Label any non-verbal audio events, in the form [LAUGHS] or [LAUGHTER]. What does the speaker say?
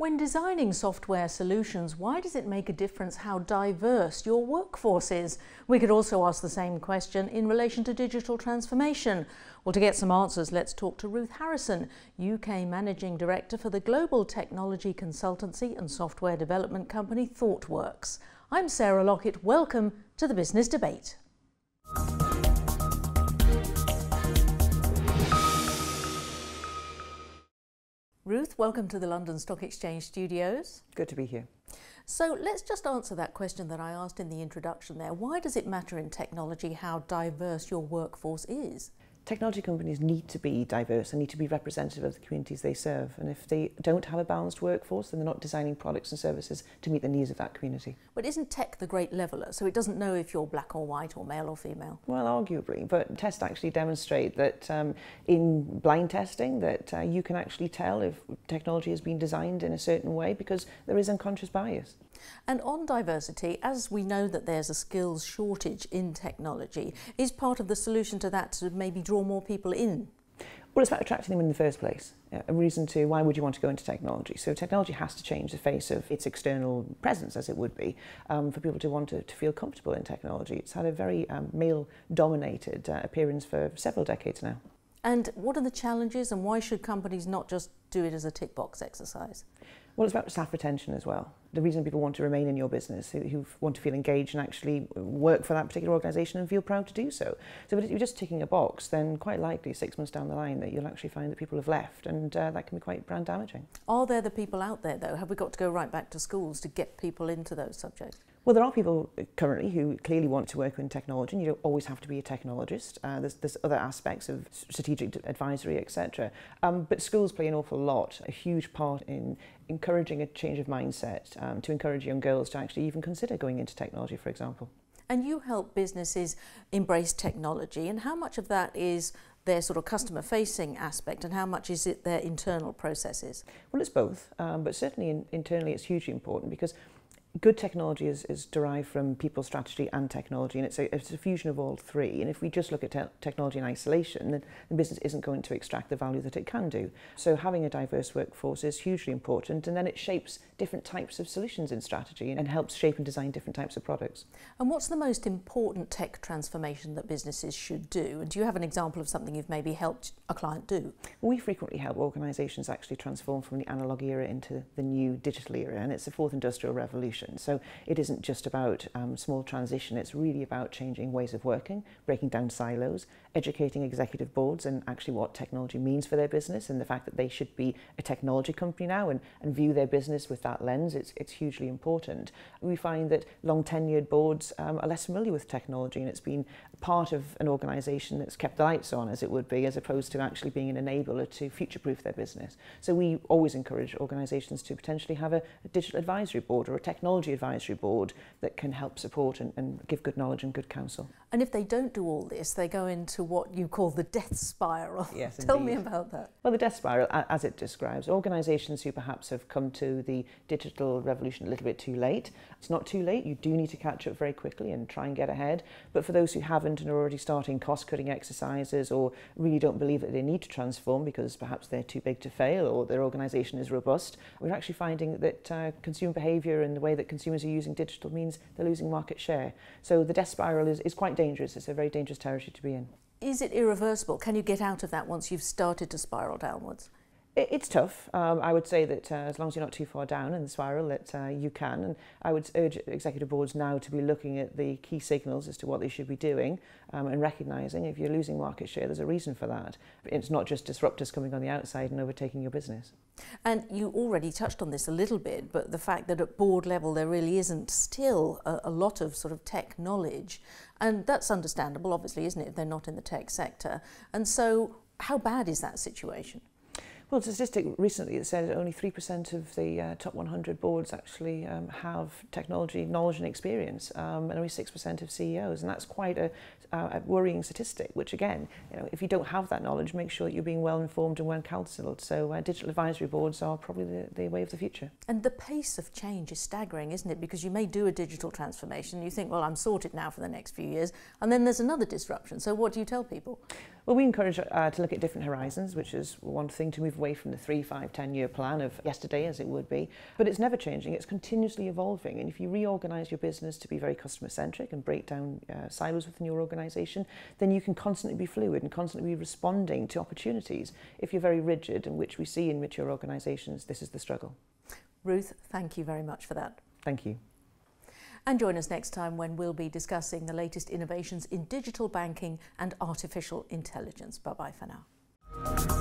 When designing software solutions, why does it make a difference how diverse your workforce is? We could also ask the same question in relation to digital transformation. Well, to get some answers, let's talk to Ruth Harrison, UK Managing Director for the global technology consultancy and software development company ThoughtWorks. I'm Sarah Lockett. Welcome to the Business Debate. Ruth, welcome to the London Stock Exchange studios. Good to be here. So let's just answer that question that I asked in the introduction there. Why does it matter in technology how diverse your workforce is? technology companies need to be diverse and need to be representative of the communities they serve. And if they don't have a balanced workforce, then they're not designing products and services to meet the needs of that community. But isn't tech the great leveller? So it doesn't know if you're black or white or male or female? Well, arguably. But tests actually demonstrate that um, in blind testing that uh, you can actually tell if technology has been designed in a certain way because there is unconscious bias. And on diversity, as we know that there's a skills shortage in technology, is part of the solution to that to maybe draw more people in? Well, it's about attracting them in the first place. A reason to why would you want to go into technology? So technology has to change the face of its external presence, as it would be, um, for people to want to, to, feel comfortable in technology. It's had a very um, male-dominated uh, appearance for several decades now. And what are the challenges and why should companies not just do it as a tick box exercise? Well, it's about staff retention as well. The reason people want to remain in your business, who, who want to feel engaged and actually work for that particular organisation and feel proud to do so. So if you're just ticking a box, then quite likely six months down the line that you'll actually find that people have left and uh, that can be quite brand damaging. Are there the people out there though? Have we got to go right back to schools to get people into those subjects? Well, there are people currently who clearly want to work in technology, and you don't always have to be a technologist. Uh, there's, there's other aspects of strategic advisory, etc. Um, but schools play an awful lot, a huge part in encouraging a change of mindset um, to encourage young girls to actually even consider going into technology, for example. And you help businesses embrace technology, and how much of that is their sort of customer facing aspect and how much is it their internal processes? Well, it's both, um, but certainly in, internally it's hugely important because good technology is, is derived from people strategy and technology and it's a, it's a fusion of all three and if we just look at te technology in isolation then the business isn't going to extract the value that it can do. So having a diverse workforce is hugely important and then it shapes different types of solutions in strategy and helps shape and design different types of products. And what's the most important tech transformation that businesses should do? And do you have an example of something you've maybe helped a client do? We frequently help organizations actually transform from the analog era into the new digital era and it's the fourth industrial revolution So it isn't just about um, small transition, it's really about changing ways of working, breaking down silos, educating executive boards and actually what technology means for their business and the fact that they should be a technology company now and, and view their business with that lens, it's, it's hugely important. We find that long tenured boards um, are less familiar with technology and it's been part of an organisation that's kept the lights on as it would be as opposed to actually being an enabler to future-proof their business. So we always encourage organisations to potentially have a, a digital advisory board or a technology advisory board that can help support and, and give good knowledge and good counsel. And if they don't do all this, they go into what you call the death spiral. [LAUGHS] Yes, Tell me about that. Well, the death spiral, as it describes, organisations who perhaps have come to the digital revolution a little bit too late. It's not too late. You do need to catch up very quickly and try and get ahead. But for those who haven't and are already starting cost-cutting exercises or really don't believe that they need to transform because perhaps they're too big to fail or their organisation is robust, we're actually finding that uh, consumer behaviour and the way that consumers are using digital means they're losing market share. So the death spiral is, is quite dangerous. It's a very dangerous territory to be in. Is it irreversible? Can you get out of that once you've started to spiral downwards? It's tough. Um, I would say that uh, as long as you're not too far down in the spiral, that uh, you can. And I would urge executive boards now to be looking at the key signals as to what they should be doing um, and recognising if you're losing market share, there's a reason for that. It's not just disruptors coming on the outside and overtaking your business. And you already touched on this a little bit, but the fact that at board level there really isn't still a, a lot of sort of tech knowledge. And that's understandable, obviously, isn't it, if they're not in the tech sector. And so how bad is that situation? Well, statistic recently that said only 3% of the uh, top 100 boards actually um, have technology, knowledge and experience, um, and only 6% of CEOs. And that's quite a, uh, a worrying statistic, which again, you know, if you don't have that knowledge, make sure that you're being well informed and well counselled. So uh, digital advisory boards are probably the, the way of the future. And the pace of change is staggering, isn't it? Because you may do a digital transformation, you think, well, I'm sorted now for the next few years, and then there's another disruption. So what do you tell people? Well, we encourage uh, to look at different horizons, which is one thing to move away from the three, five, ten year plan of yesterday, as it would be. But it's never changing, it's continuously evolving. And if you reorganize your business to be very customer centric and break down uh, silos within your organization, then you can constantly be fluid and constantly be responding to opportunities. If you're very rigid, and which we see in mature organizations, this is the struggle. Ruth, thank you very much for that. Thank you. And join us next time when we'll be discussing the latest innovations in digital banking and artificial intelligence. Bye bye for now.